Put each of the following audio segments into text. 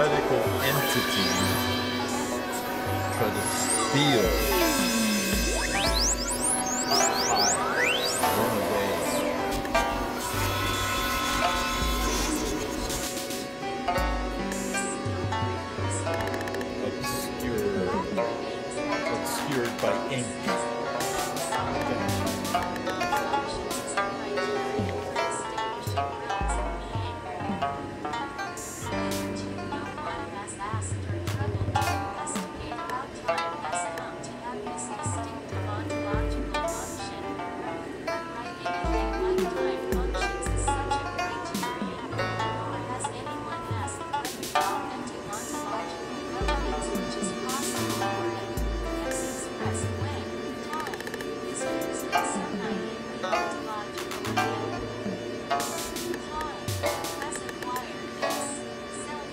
theoretical entity to steal. hide. Obscured. Obscured by ink.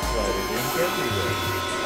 Spread it ink everywhere.